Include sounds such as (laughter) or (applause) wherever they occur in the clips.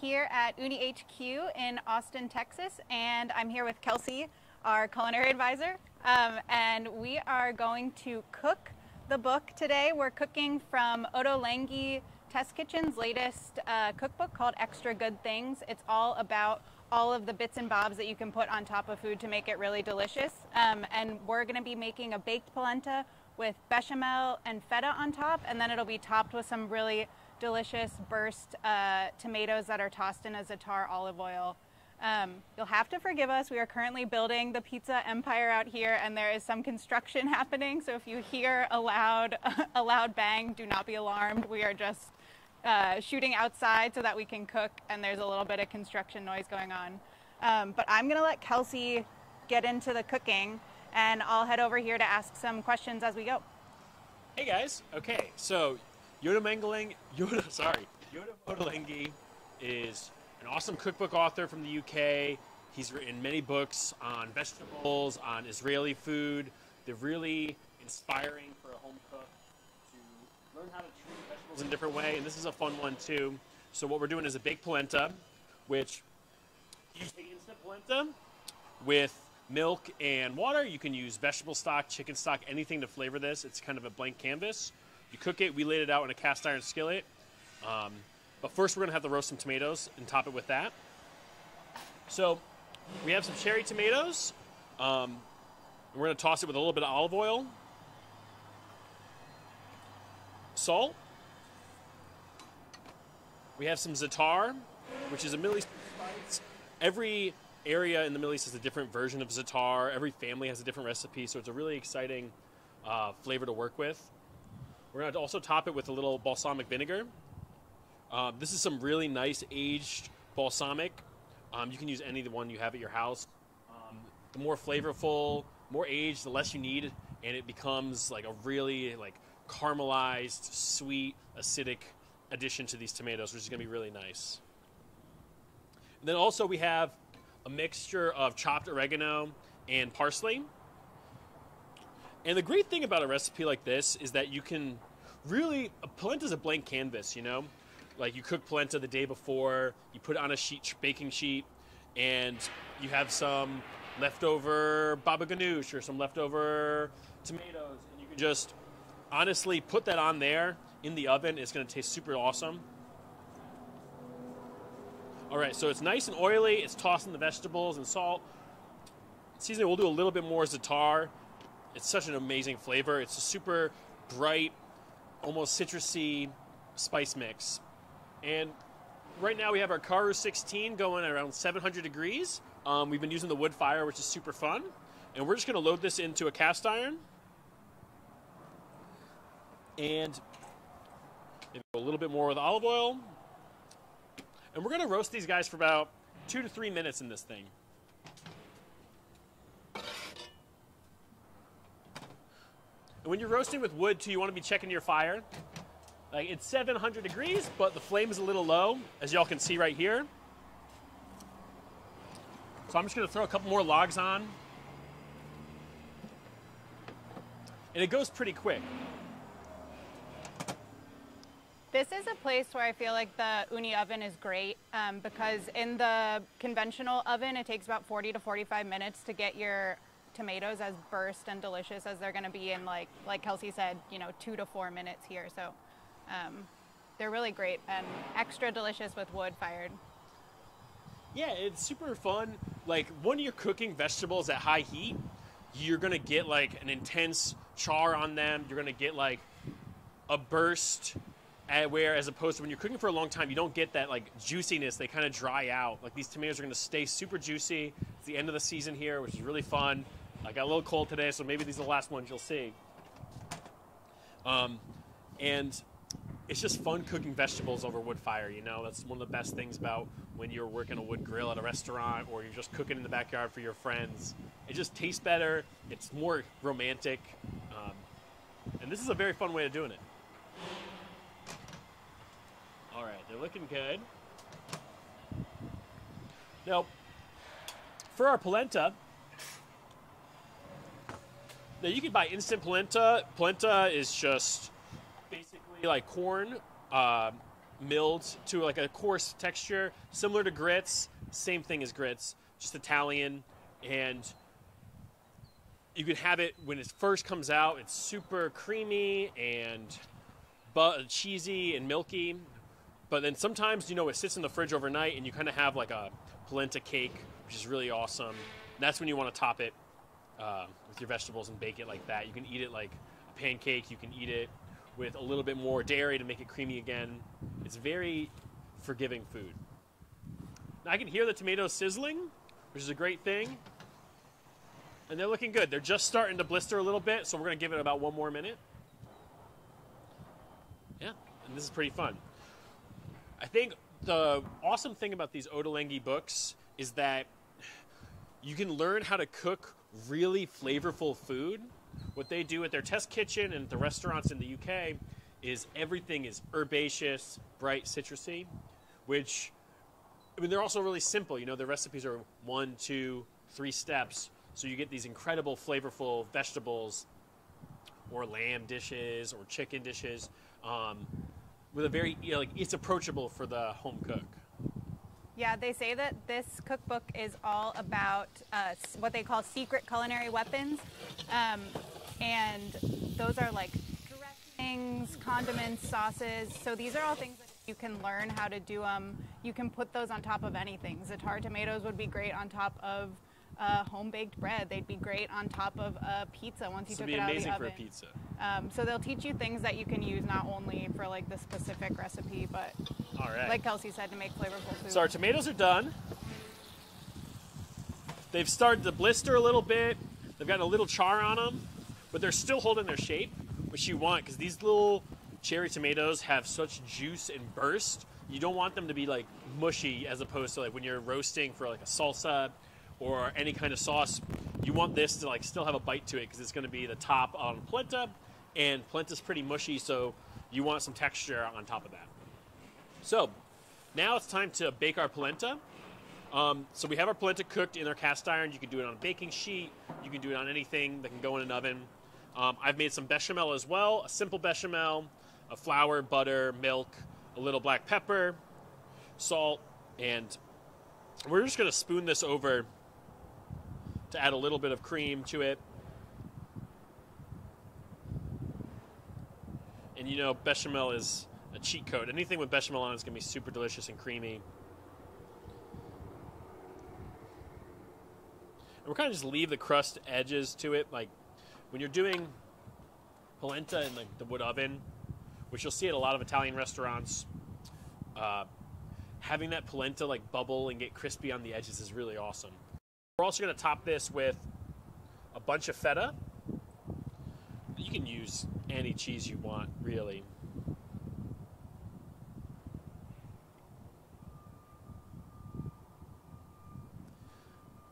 Here at Ooni HQ in Austin, Texas, and I'm here with Kelsey, our culinary advisor. Um, and we are going to cook the book today. We're cooking from Ottolenghi Test Kitchen's latest uh, cookbook called Extra Good Things. It's all about all of the bits and bobs that you can put on top of food to make it really delicious. Um, and we're going to be making a baked polenta with bechamel and feta on top, and then it'll be topped with some really delicious burst uh, tomatoes that are tossed in a za'atar olive oil. Um, you'll have to forgive us. We are currently building the pizza empire out here, and there is some construction (laughs) happening. So if you hear a loud, (laughs) a loud bang, do not be alarmed. We are just uh, shooting outside so that we can cook, and there's a little bit of construction noise going on. Um, but I'm gonna let Kelsey get into the cooking, and I'll head over here to ask some questions as we go. Hey guys. Okay, so Yoda Mengling, (laughs) Yoda, sorry, Yotam Ottolenghi is an awesome cookbook author from the UK. He's written many books on vegetables, on Israeli food. They're really inspiring for a home cook to learn how to treat vegetables in a different way. And this is a fun one too. So what we're doing is a baked polenta, which you take instant polenta with milk and water. You can use vegetable stock, chicken stock, anything to flavor this. It's kind of a blank canvas. You cook it. We laid it out in a cast iron skillet. Um, but first, we're going to have to roast some tomatoes and top it with that. So we have some cherry tomatoes. Um, we're going to toss it with a little bit of olive oil, salt. We have some za'atar, which is a Middle East spice. Every area in the Middle East has a different version of za'atar. Every family has a different recipe, so it's a really exciting uh, flavor to work with. We're going to also top it with a little balsamic vinegar. Um, this is some really nice aged balsamic. Um, you can use any the one you have at your house. Um, the more flavorful, more aged, the less you need, and it becomes like a really like caramelized, sweet, acidic addition to these tomatoes, which is going to be really nice. And then also we have a mixture of chopped oregano and parsley. And the great thing about a recipe like this is that you can really polenta is a blank canvas, you know. Like you cook polenta the day before, you put it on a sheet, baking sheet, and you have some leftover baba ganoush or some leftover tomatoes, and you can just honestly put that on there in the oven. It's going to taste super awesome. All right, so it's nice and oily. It's tossing the vegetables and salt. Seasoning, we'll do a little bit more za'atar. It's such an amazing flavor. It's a super bright, almost citrusy spice mix. And right now we have our Karu 16 going around 700 degrees. Um, we've been using the wood fire, which is super fun. And we're just going to load this into a cast iron. And a little bit more with olive oil. And we're going to roast these guys for about two to three minutes in this thing. And when you're roasting with wood, too, you want to be checking your fire. Like it's 700 degrees, but the flame is a little low, as y'all can see right here. So I'm just going to throw a couple more logs on. And it goes pretty quick. This is a place where I feel like the Ooni oven is great um, because in the conventional oven, it takes about 40 to 45 minutes to get your tomatoes as burst and delicious as they're going to be in like like Kelsey said, you know, two to four minutes here. So um, they're really great and extra delicious with wood fired. Yeah, it's super fun. Like when you're cooking vegetables at high heat, you're gonna get like an intense char on them. You're gonna get like a burst where as opposed to when you're cooking for a long time, you don't get that like juiciness. They kind of dry out. Like these tomatoes are going to stay super juicy. It's the end of the season here, which is really fun. I got a little cold today, so maybe these are the last ones you'll see. Um, and it's just fun cooking vegetables over wood fire. You know, that's one of the best things about when you're working a wood grill at a restaurant or you're just cooking in the backyard for your friends. It just tastes better. It's more romantic, um, and this is a very fun way of doing it. All right, they're looking good. Now, for our polenta, you can buy instant polenta. Polenta is just basically like corn, uh, milled to like a coarse texture, similar to grits. Same thing as grits, just Italian, and you can have it when it first comes out. It's super creamy and but cheesy and milky. But then sometimes you know it sits in the fridge overnight, and you kind of have like a polenta cake, which is really awesome. That's when you want to top it uh, with your vegetables and bake it like that. You can eat it like a pancake. You can eat it with a little bit more dairy to make it creamy again. It's very forgiving food. Now I can hear the tomatoes sizzling, which is a great thing. And they're looking good. They're just starting to blister a little bit, so we're going to give it about one more minute. Yeah, and this is pretty fun. I think the awesome thing about these Ottolenghi books is that you can learn how to cook really flavorful food. What they do at their test kitchen and the restaurants in the UK is everything is herbaceous, bright, citrusy, which I mean they're also really simple. You know, the recipes are one, two, three steps, so you get these incredible flavorful vegetables, or lamb dishes, or chicken dishes, um, with a very you know, like it's approachable for the home cook. Yeah, they say that this cookbook is all about uh, what they call secret culinary weapons. Um, and those are like dressings, condiments, sauces. So these are all things that you can learn how to do them. You can put those on top of anything. Za'atar tomatoes would be great on top of uh, home baked bread. They'd be great on top of a pizza once you This took it out of the oven. Would be amazing for a pizza. Um, so they'll teach you things that you can use not only for like the specific recipe, but All right. like Kelsey said, to make flavorful food. So our tomatoes are done. They've started to blister a little bit. They've got a little char on them, but they're still holding their shape, which you want because these little cherry tomatoes have such juice and burst. You don't want them to be like mushy as opposed to like when you're roasting for like a salsa or any kind of sauce. You want this to like still have a bite to it because it's going to be the top on polenta, and polenta's pretty mushy, so you want some texture on top of that. So now it's time to bake our polenta. Um, so we have our polenta cooked in our cast iron. You can do it on a baking sheet. You can do it on anything that can go in an oven. Um, I've made some bechamel as well, a simple bechamel, a flour, butter, milk, a little black pepper, salt, and we're just going to spoon this over to add a little bit of cream to it. And you know, bechamel is a cheat code. Anything with bechamel on is going to be super delicious and creamy. And we're kind of just leave the crust edges to it. Like when you're doing polenta in like the wood oven, which you'll see at a lot of Italian restaurants, uh, having that polenta like bubble and get crispy on the edges is really awesome. We're also going to top this with a bunch of feta. You can use any cheese you want, really.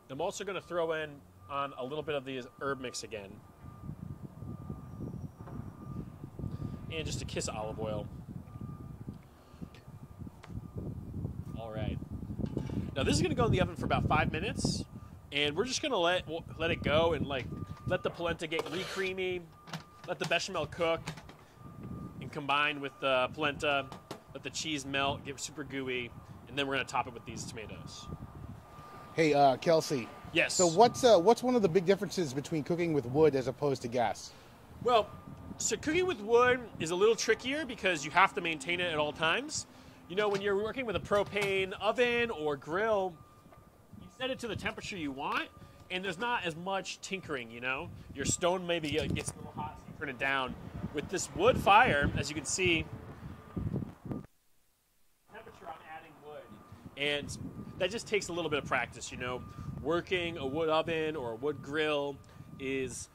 I'm also going to throw in on a little bit of the herb mix again. And just a kiss of olive oil. All right. Now this is going to go in the oven for about five minutes, and we're just going to let let it go and like let the polenta get re-creamy, let the bechamel cook, and combine with the polenta, let the cheese melt, get super gooey, and then we're to top it with these tomatoes. Hey, uh, Kelsey. Yes. So what's uh, what's one of the big differences between cooking with wood as opposed to gas? Well, so cooking with wood is a little trickier because you have to maintain it at all times. You know, when you're working with a propane oven or grill, set it to the temperature you want, and there's not as much tinkering. You know, your stone maybe uh, gets a little hot, so you turn it down. With this wood fire, as you can see, temperature I'm adding wood, and that just takes a little bit of practice. You know, working a wood oven or a wood grill is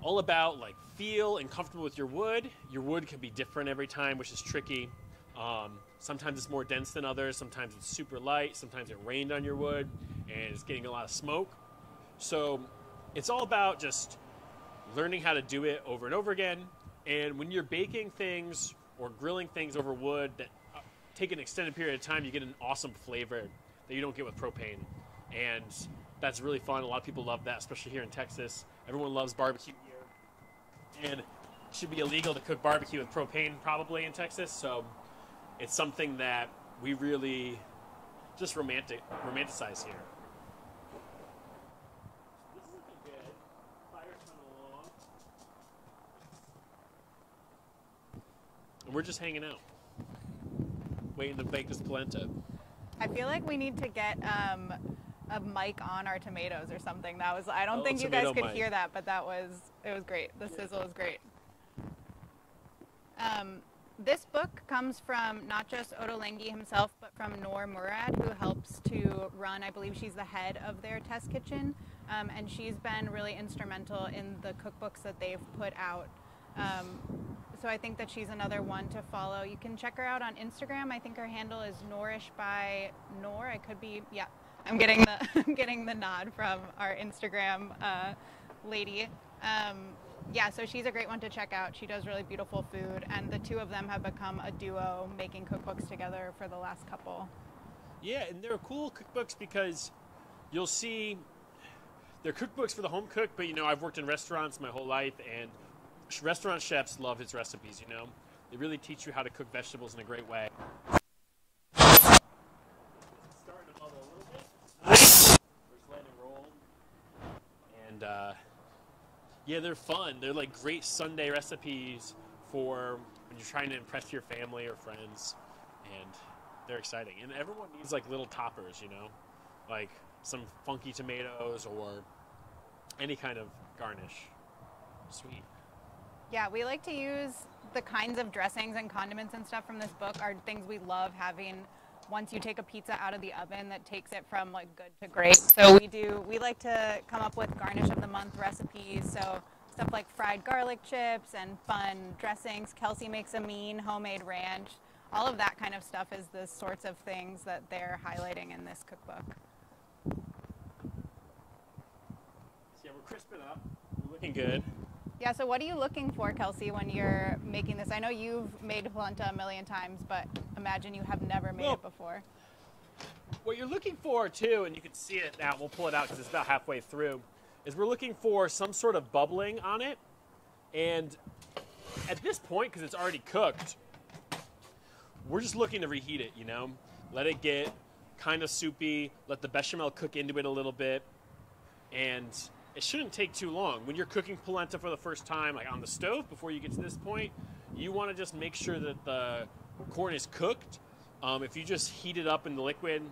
all about like feel and comfortable with your wood. Your wood can be different every time, which is tricky. Um, sometimes it's more dense than others. Sometimes it's super light. Sometimes it rained on your wood and it's getting a lot of smoke. So it's all about just learning how to do it over and over again. And when you're baking things or grilling things over wood that uh, take an extended period of time, you get an awesome flavor that you don't get with propane. And that's really fun. A lot of people love that, especially here in Texas. Everyone loves barbecue here. And it should be illegal to cook barbecue with propane probably in Texas. So it's something that we really just romantic romanticize here. This is looking good. Fire's coming along. And we're just hanging out, waiting to bake this polenta. I feel like we need to get um, a mic on our tomatoes or something. That was I don't Oh, think you guys could mic. hear that, but that was it was great. The sizzle was great. Um, this book comes from not just Ottolenghi himself, but from Noor Murad, who helps to run. I believe she's the head of their test kitchen, um, and she's been really instrumental in the cookbooks that they've put out. Um, so I think that she's another one to follow. You can check her out on Instagram. I think her handle is Nourish by Nor. I could be, yeah. I'm getting the (laughs) I'm getting the nod from our Instagram uh, lady. Um, yeah, so she's a great one to check out. She does really beautiful food, and the two of them have become a duo making cookbooks together for the last couple. Yeah, and they're cool cookbooks because you'll see they're cookbooks for the home cook, but you know, I've worked in restaurants my whole life, and restaurant chefs love his recipes, you know? They really teach you how to cook vegetables in a great way. And, uh, yeah, they're fun. They're like great Sunday recipes for when you're trying to impress your family or friends. And they're exciting. And everyone needs like little toppers, you know? Like some funky tomatoes or any kind of garnish. Sweet. Yeah, we like to use the kinds of dressings and condiments and stuff from this book are things we love having once you take a pizza out of the oven that takes it from like good to great. So we do we like to come up with garnish of the month recipes. So stuff like fried garlic chips and fun dressings. Kelsey makes a mean homemade ranch. All of that kind of stuff is the sorts of things that they're highlighting in this cookbook. So yeah, we're crisping up. We're looking good. Yeah, so what are you looking for, Kelsey, when you're making this? I know you've made polenta a million times, but imagine you have never made Well- it before. What you're looking for too, and you can see it now. We'll pull it out because it's about halfway through. Is we're looking for some sort of bubbling on it, and at this point, because it's already cooked, we're just looking to reheat it. You know, let it get kind of soupy. Let the bechamel cook into it a little bit, and it shouldn't take too long. When you're cooking polenta for the first time, like on the stove, before you get to this point, you want to just make sure that the corn is cooked. Um, if you just heat it up in the liquid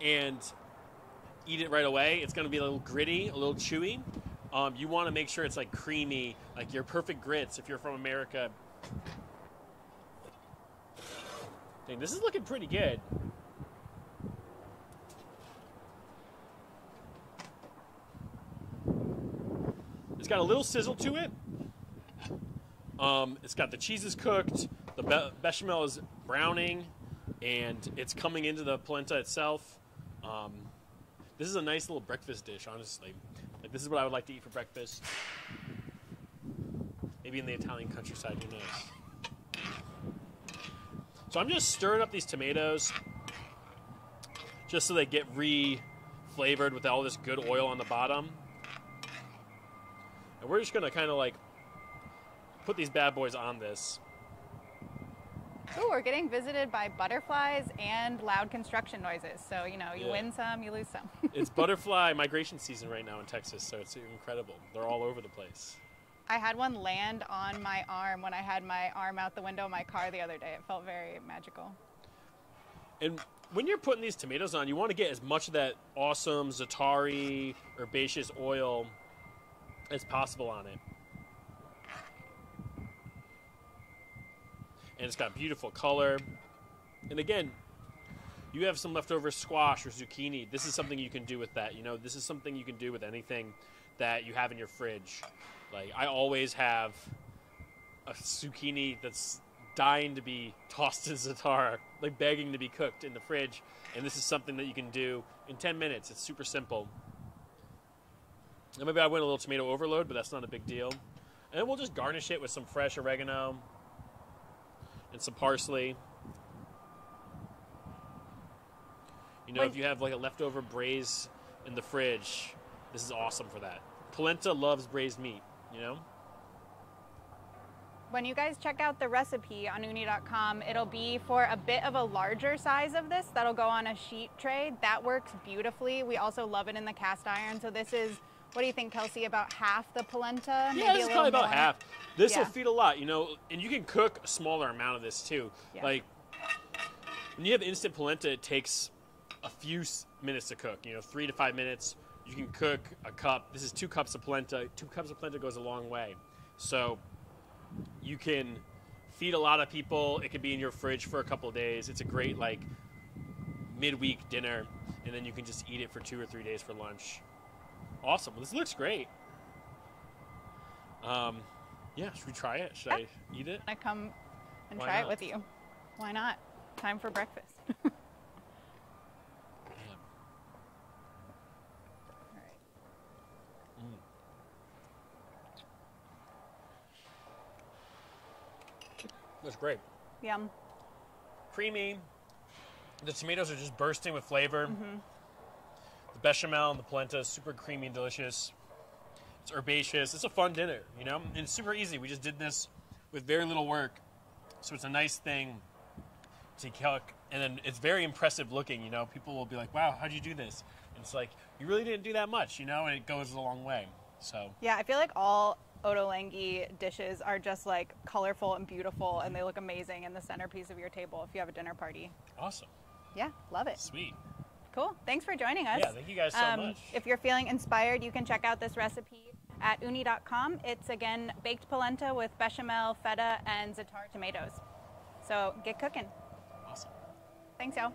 and eat it right away, it's going to be a little gritty, a little chewy. Um, you want to make sure it's like creamy, like your perfect grits if you're from America. Dang, this is looking pretty good. Got a little sizzle to it. Um, it's got the cheeses cooked, the be- bechamel is browning, and it's coming into the polenta itself. Um, this is a nice little breakfast dish, honestly. Like this is what I would like to eat for breakfast. Maybe in the Italian countryside, who knows? So I'm just stirring up these tomatoes, just so they get re-flavored with all this good oil on the bottom. And we're just gonna kind of like put these bad boys on this. Ooh, we're getting visited by butterflies and loud construction noises. So, you know, you Yeah. win some, you lose some. (laughs) It's butterfly migration season right now in Texas, so it's incredible. They're all over the place. I had one land on my arm when I had my arm out the window of my car the other day. It felt very magical. And when you're putting these tomatoes on, you want to get as much of that awesome Zatari herbaceous oil as possible on it. And it's got beautiful color. And again, you have some leftover squash or zucchini. This is something you can do with that. You know, this is something you can do with anything that you have in your fridge. Like I always have a zucchini that's dying to be tossed (laughs) in za'atar, like begging to be cooked in the fridge. And this is something that you can do in 10 minutes. It's super simple. And maybe I went a little tomato overload, but that's not a big deal. And then we'll just garnish it with some fresh oregano and some parsley. You know, if you have like a leftover braise in the fridge, this is awesome for that. Polenta loves braised meat, you know? when you guys check out the recipe on ooni.com, it'll be for a bit of a larger size of this that'll go on a sheet tray. That works beautifully. We also love it in the cast iron. So this is, what do you think, Kelsey? About half the polenta? Yeah, this is probably about more? half. This will feed a lot, you know, and you can cook a smaller amount of this too. Yeah. Like when you have instant polenta, it takes a few minutes to cook. You know, three to five minutes. You can cook a cup. This is two cups of polenta. Two cups of polenta goes a long way. So you can feed a lot of people. It could be in your fridge for a couple of days. It's a great like midweek dinner, and then you can just eat it for two or three days for lunch. Awesome. This looks great. Um, yeah, should we try it? Should I eat it? I come and Why try not? it with you. Why not? Time for breakfast. (laughs) Right. That's great. Yum. Creamy. The tomatoes are just bursting with flavor. The bechamel and the polenta super creamy and delicious. It's herbaceous. It's a fun dinner, you know? And it's super easy. We just did this with very little work. So it's a nice thing to cook. And then it's very impressive looking, you know? People will be like, wow, how'd you do this? And it's like, you really didn't do that much, you know? And it goes a long way. So, Yeah, I feel like all Ottolenghi dishes are just like colorful and beautiful and they look amazing in the centerpiece of your table if you have a dinner party. awesome. Yeah, love it. Sweet. Cool. Thanks for joining us. Yeah, thank you guys so Um, much. If you're feeling inspired, you can check out this recipe at ooni.com. It's again baked polenta with bechamel, feta, and za'atar tomatoes. So get cooking. Awesome. Thanks, y'all.